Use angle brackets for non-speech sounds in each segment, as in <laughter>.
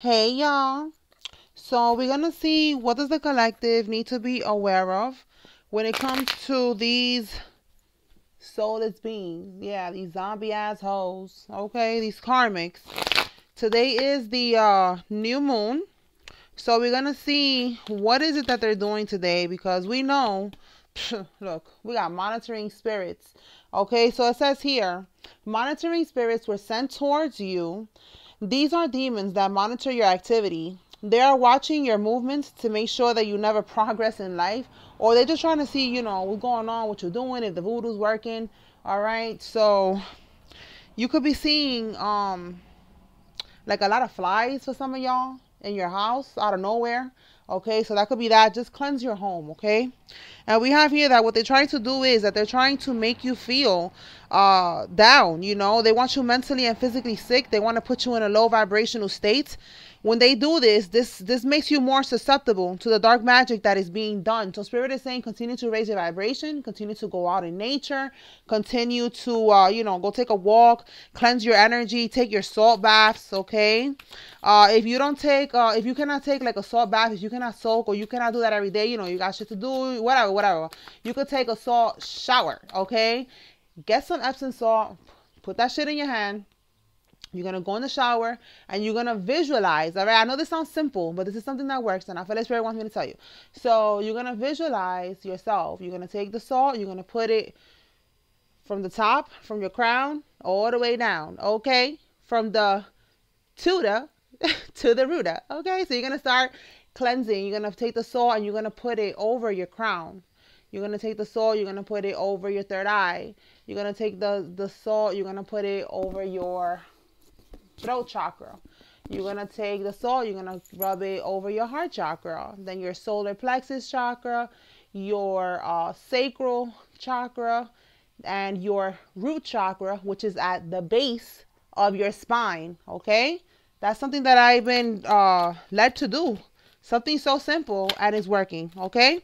Hey y'all. So we're gonna see what does the collective need to be aware of when it comes to these soulless beings. Yeah, these zombie assholes. Okay, these karmics. Today is the uh, new moon. So we're gonna see what is it that they're doing today because we know look, we got monitoring spirits. Okay, so it says here, monitoring spirits were sent towards you these are demons that monitor your activity. They are watching your movements to make sure that you never progress in life, or they're just trying to see, you know, what's going on, what you're doing, if the voodoo's working. All right, so you could be seeing um like a lot of flies for some of y'all in your house out of nowhere. Okay, so that could be that. Just cleanse your home, okay? And we have here that what they're trying to do is that they're trying to make you feel uh, down, you know? They want you mentally and physically sick. They want to put you in a low vibrational state when they do this, this this makes you more susceptible to the dark magic that is being done. So spirit is saying continue to raise your vibration, continue to go out in nature, continue to uh, you know go take a walk, cleanse your energy, take your salt baths. Okay, uh, if you don't take uh, if you cannot take like a salt bath, if you cannot soak or you cannot do that every day, you know you got shit to do, whatever, whatever. You could take a salt shower. Okay, get some Epsom salt, put that shit in your hand you're gonna go in the shower and you're gonna visualize. All right, I know this sounds simple, but this is something that works, and I feel like Spirit wants me to tell you. So you're gonna visualize yourself. You're gonna take the salt. You're gonna put it from the top, from your crown, all the way down. Okay, from the tuta <laughs> to the ruta. Okay, so you're gonna start cleansing. You're gonna take the salt and you're gonna put it over your crown. You're gonna take the salt. You're gonna put it over your third eye. You're gonna take the the salt. You're gonna put it over your throat chakra. You're to take the salt, you're to rub it over your heart chakra, then your solar plexus chakra, your uh, sacral chakra, and your root chakra, which is at the base of your spine. Okay? That's something that I've been uh, led to do. Something so simple and it's working. Okay?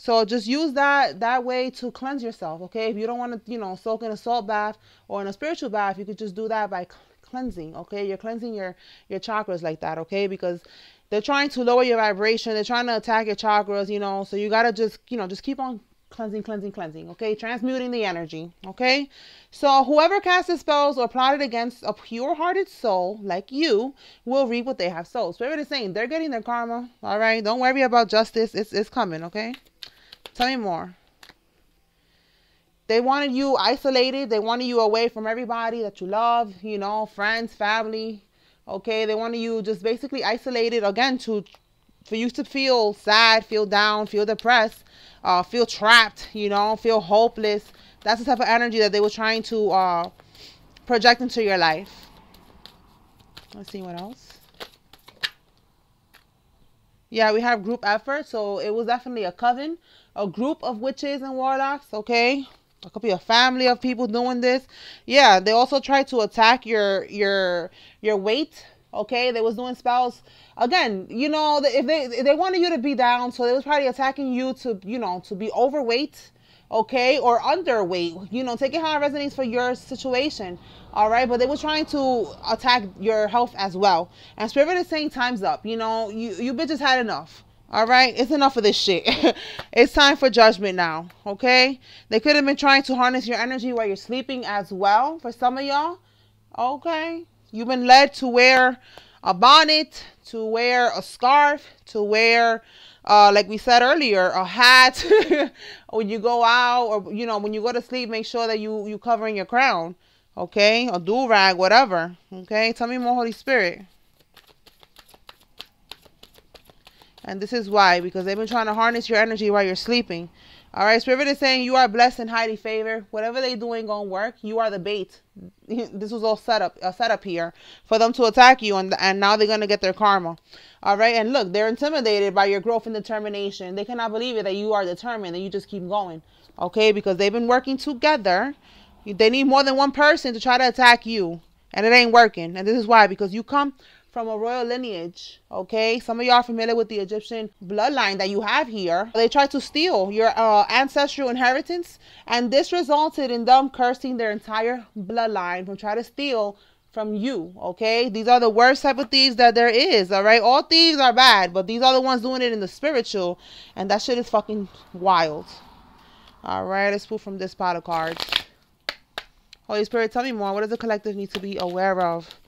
So just use that that way to cleanse yourself. Okay? If you don't want to, you know, soak in a salt bath or in a spiritual bath, you could just do that by cleansing okay? You're cleansing your your chakras like that okay? Because they're trying to lower your vibration they're trying to attack your chakras you know? So you got to just you know just keep on cleansing cleansing cleansing okay? Transmuting the energy okay? So whoever casted spells or plotted against a pure-hearted soul like you will reap what they have sowed spirit is saying they're getting their karma all right? Don't worry about justice. It's, it's coming okay tell me more they wanted you isolated. They wanted you away from everybody that you love, you know, friends, family. Okay, they wanted you just basically isolated again to for you to feel sad, feel down, feel depressed, uh, feel trapped, you know, feel hopeless. That's the type of energy that they were trying to uh, project into your life. Let's see what else. Yeah, we have group effort, so it was definitely a coven, a group of witches and warlocks. Okay, it could be a family of people doing this. Yeah they also try to attack your your your weight okay? They was doing spells. Again you know if they if they wanted you to be down so they was probably attacking you to you know to be overweight okay? Or underweight you know take it how it resonates for your situation all right? But they were trying to attack your health as well. And spirit is saying time's up you know? You you bitches had enough all right, it's enough of this shit. <laughs> it's time for judgment now, okay? They could have been trying to harness your energy while you're sleeping as well for some of y'all. Okay? You've been led to wear a bonnet, to wear a scarf, to wear uh, like we said earlier, a hat <laughs> when you go out or you know when you go to sleep, make sure that you you're covering your crown, okay? A do rag, whatever. Okay, tell me more, Holy Spirit. And this is why, because they've been trying to harness your energy while you're sleeping. All right, Spirit is saying you are blessed and highly favored. Whatever they doing gonna work. You are the bait. <laughs> this was all set up, a setup here for them to attack you, and and now they're gonna get their karma. All right, and look, they're intimidated by your growth and determination. They cannot believe it that you are determined and you just keep going. Okay, because they've been working together. They need more than one person to try to attack you, and it ain't working. And this is why, because you come from a royal lineage. Okay, some of y'all are familiar with the Egyptian bloodline that you have here. They tried to steal your uh, ancestral inheritance, and this resulted in them cursing their entire bloodline from trying to steal from you, okay? These are the worst type of thieves that there is, all right? All thieves are bad, but these are the ones doing it in the spiritual, and that shit is fucking wild. All right, let's pull from this pile of cards. Holy Spirit, tell me more. What does the collective need to be aware of?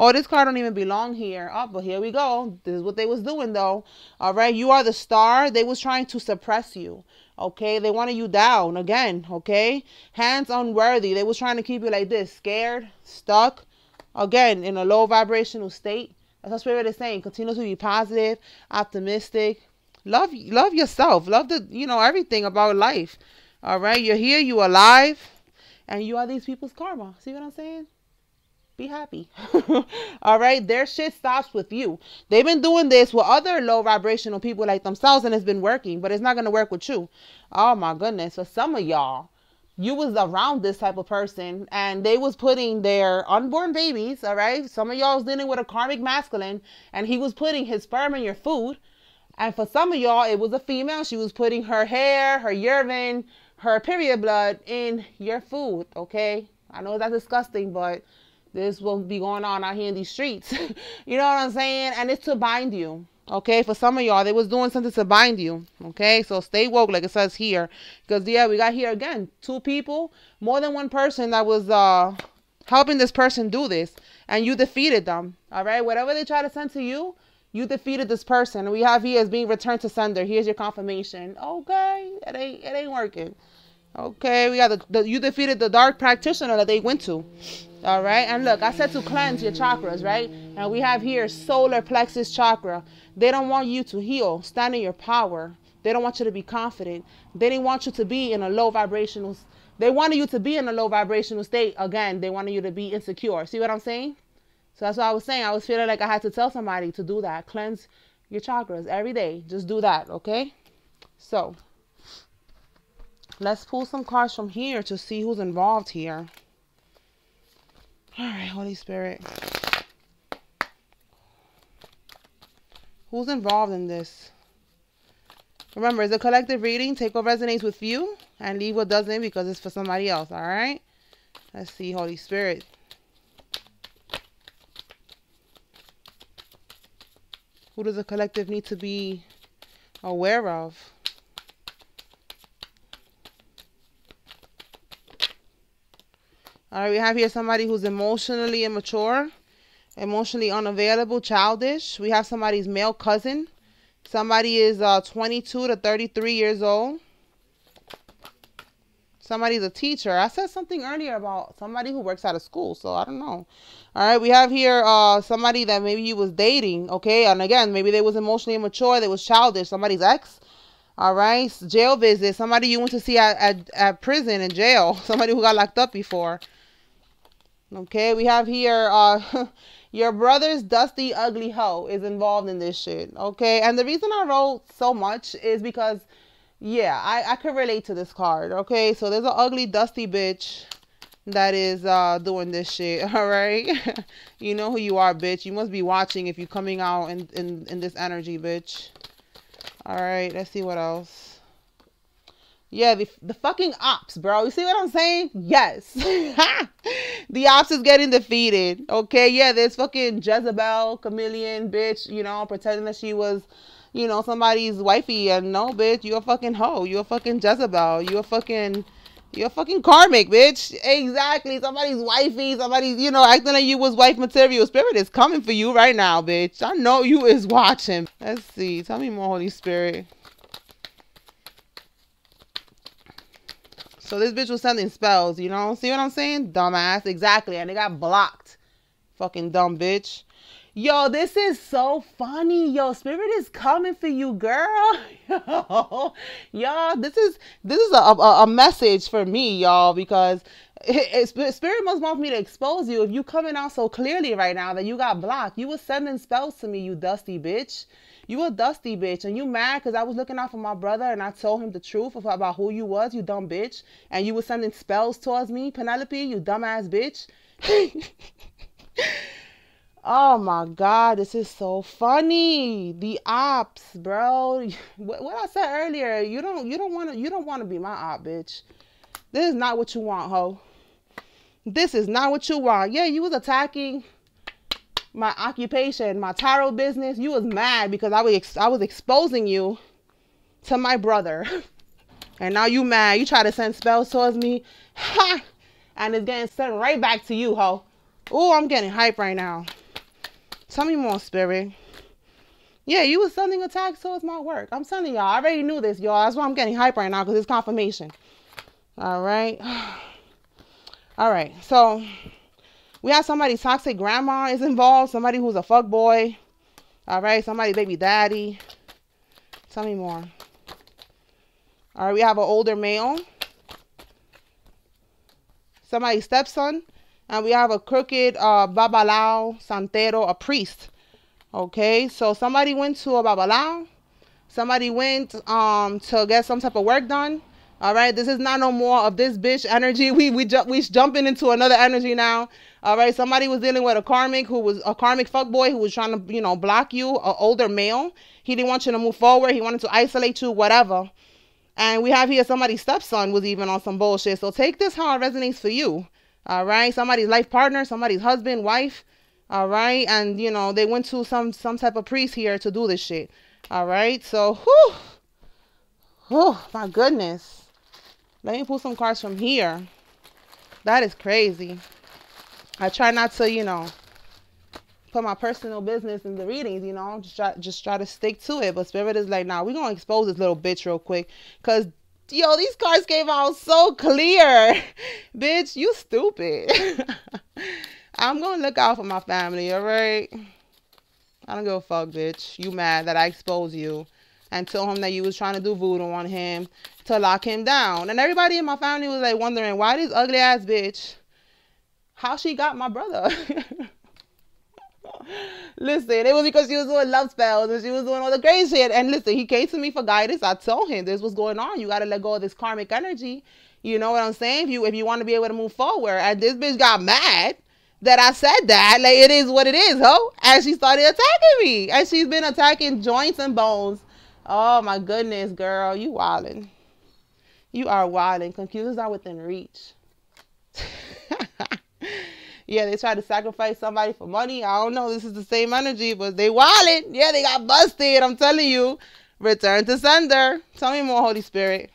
Oh, this card don't even belong here. Oh, but here we go. This is what they was doing, though. All right, you are the star. They was trying to suppress you. Okay, they wanted you down again. Okay, hands unworthy. They was trying to keep you like this, scared, stuck, again in a low vibrational state. That's what Spirit is saying. Continue to be positive, optimistic. Love, love yourself. Love the, you know, everything about life. All right, you're here. You alive and you are these people's karma. See what I'm saying? Be happy. <laughs> All right, their shit stops with you. They've been doing this with other low vibrational people like themselves, and it's been working, but it's not gonna work with you. Oh my goodness, for some of y'all, you was around this type of person and they was putting their unborn babies all right some of y'all was dealing with a karmic masculine and he was putting his sperm in your food and for some of y'all it was a female she was putting her hair her urine her period blood in your food, okay? I know that's disgusting, but this will be going on out here in these streets. <laughs> you know what I'm saying? And it's to bind you. Okay, for some of y'all, they was doing something to bind you. Okay, so stay woke, like it says here, because yeah, we got here again two people, more than one person that was uh helping this person do this, and you defeated them. All right, whatever they try to send to you, you defeated this person. We have here as being returned to sender. Here's your confirmation. Okay, it ain't it ain't working. Okay, we got the, the you defeated the dark practitioner that they went to. All right, and look, I said to cleanse your chakras, right? And we have here solar plexus chakra. They don't want you to heal, stand in your power. They don't want you to be confident. They didn't want you to be in a low vibrational. They wanted you to be in a low vibrational state. Again, they wanted you to be insecure. See what I'm saying? So that's what I was saying. I was feeling like I had to tell somebody to do that. Cleanse your chakras every day. Just do that, okay? So let's pull some cards from here to see who's involved here. All right, Holy Spirit. Who's involved in this? Remember, it's a collective reading. Take what resonates with you and leave what doesn't because it's for somebody else, all right? Let's see, Holy Spirit. Who does the collective need to be aware of? All right, we have here somebody who's emotionally immature, emotionally unavailable, childish. We have somebody's male cousin. Somebody is uh, 22 to 33 years old. Somebody's a teacher. I said something earlier about somebody who works out of school, so I don't know. All right, we have here uh, somebody that maybe you was dating, okay? And again, maybe they was emotionally immature, they was childish. Somebody's ex. All right, jail visit. Somebody you went to see at, at, at prison in jail. <laughs> Somebody who got locked up before. Okay, we have here uh <laughs> your brother's dusty ugly hoe is involved in this shit. Okay, and the reason I wrote so much is because yeah, I, I could relate to this card. Okay, so there's an ugly dusty bitch that is uh doing this shit. <laughs> All right, <laughs> you know who you are, bitch. You must be watching if you're coming out in in, in this energy, bitch. All right, let's see what else. Yeah, the, the fucking ops, bro. You see what I'm saying? Yes. <laughs> the ops is getting defeated. Okay, yeah, this fucking Jezebel, chameleon, bitch, you know, pretending that she was, you know, somebody's wifey. And no, bitch, you're a fucking hoe. You're a fucking Jezebel. You're a fucking, you a fucking karmic, bitch. Exactly. Somebody's wifey, somebody's, you know, acting like you was wife material. Spirit is coming for you right now, bitch. I know you is watching. Let's see. Tell me more, Holy Spirit. So this bitch was sending spells, you know? See what I'm saying? Dumbass. Exactly. And they got blocked. Fucking dumb bitch. Yo, this is so funny. Yo, spirit is coming for you, girl. <laughs> Yo, this is this is a, a, a message for me, y'all, because <laughs> it, it, spirit must want me to expose you. If you coming out so clearly right now that you got blocked, you was sending spells to me, you dusty bitch. You a dusty bitch, and you mad because I was looking out for my brother and I told him the truth about who you was, you dumb bitch, and you was sending spells towards me, Penelope, you dumbass bitch. <laughs> oh my god, this is so funny. The ops, bro. <laughs> What, what I said earlier, you don't, you don't want to, you don't want to be my op, bitch. This is not what you want, ho. This is not what you want. Yeah, you was attacking my occupation, my tarot business. You was mad because I was ex- I was exposing you to my brother. <laughs> and now you mad. You try to send spells towards me. Ha! And it's getting sent right back to you, ho. Oh, I'm getting hype right now. Tell me more, spirit. Yeah, you was sending attacks towards my work. I'm telling y'all. I already knew this, y'all. That's why I'm getting hype right now because it's confirmation. All right. <sighs> All right. So we have somebody toxic grandma is involved. Somebody who's a fuck boy. All right. Somebody baby daddy. Tell me more. All right. We have an older male. Somebody's stepson. And we have a crooked uh, babalao, santero, a priest. Okay. So somebody went to a babalao. Somebody went um, to get some type of work done all right, this is not no more of this bitch energy. We we jump we jumping into another energy now. All right, somebody was dealing with a karmic who was a karmic fuck boy who was trying to you know block you, an older male. He didn't want you to move forward. He wanted to isolate you, whatever. And we have here somebody's stepson was even on some bullshit. So take this how it resonates for you. All right, somebody's life partner, somebody's husband, wife. All right, and you know they went to some some type of priest here to do this shit. All right, so whew, oh my goodness. Let me pull some cards from here. That is crazy. I try not to, you know, put my personal business in the readings, you know, just try, just try to stick to it. But Spirit is like, nah, we're going to expose this little bitch real quick. Because, yo, these cards came out so clear. <laughs> bitch, you stupid. <laughs> I'm going to look out for my family, all right? I don't give a fuck, bitch. You mad that I expose you and told him that you was trying to do voodoo on him to lock him down. And everybody in my family was like wondering why this ugly ass bitch, how she got my brother. <laughs> listen, it was because she was doing love spells and she was doing all the crazy shit. And listen, he came to me for guidance. I told him this was going on. You gotta let go of this karmic energy. You know what I'm saying? If you if you want to be able to move forward. And this bitch got mad that I said that. Like it is what it is, ho. And she started attacking me. And she's been attacking joints and bones. Oh my goodness, girl, you wildin'. You are wild and are within reach. <laughs> yeah, they tried to sacrifice somebody for money. I don't know. This is the same energy, but they wildin'. Yeah, they got busted. I'm telling you. Return to sender. Tell me more, Holy Spirit.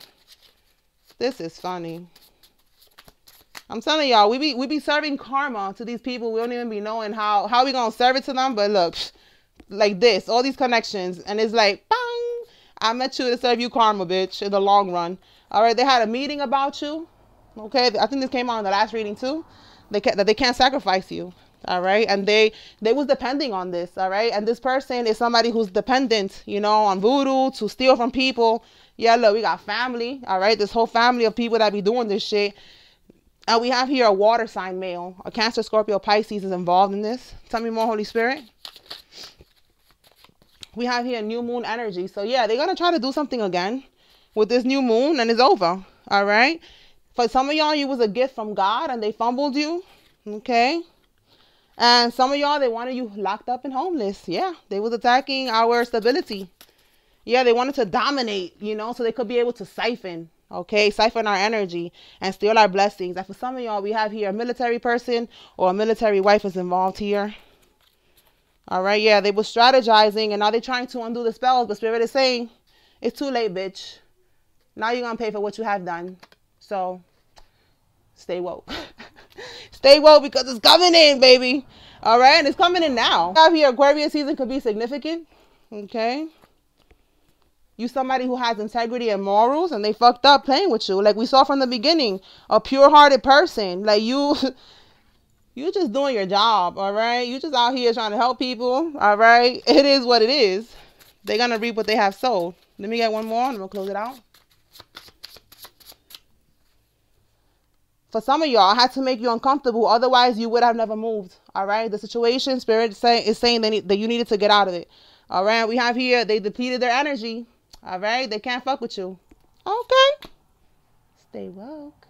This is funny. I'm telling y'all, we be we be serving karma to these people. We don't even be knowing how how we gonna serve it to them. But look, like this, all these connections, and it's like, bang! I met you to serve you karma, bitch, in the long run. All right, they had a meeting about you. Okay, I think this came out in the last reading too. They can, that they can't sacrifice you. All right, and they they was depending on this. All right, and this person is somebody who's dependent, you know, on voodoo to steal from people. Yeah, look, we got family. All right, this whole family of people that be doing this shit. And we have here a water sign male, a Cancer, Scorpio, Pisces is involved in this. Tell me more, Holy Spirit. We have here a new moon energy. So yeah, they're gonna try to do something again with this new moon and it's over. All right. For some of y'all, you was a gift from God and they fumbled you. Okay. And some of y'all, they wanted you locked up and homeless. Yeah. They was attacking our stability. Yeah. They wanted to dominate, you know, so they could be able to siphon. Okay. Siphon our energy and steal our blessings. And for some of y'all, we have here a military person or a military wife is involved here. All right. Yeah. They were strategizing and now they're trying to undo the spells. But Spirit is saying, it's too late, bitch. Now you're going to pay for what you have done. So stay woke. <laughs> stay woke because it's coming in, baby. All right. And it's coming in now. Have here Aquarius season could be significant. Okay. You somebody who has integrity and morals and they fucked up playing with you. Like we saw from the beginning, a pure hearted person. Like you <laughs> you just doing your job, all right? You just out here trying to help people, all right? <laughs> It is what it is. They're gonna reap what they have sowed. Let me get one more and we'll close it out. for some of y'all, I had to make you uncomfortable. Otherwise, you would have never moved. All right. The situation, spirit is saying, is saying that, that you needed to get out of it. All right. We have here, they depleted their energy. All right. They can't fuck with you. Okay. Stay woke.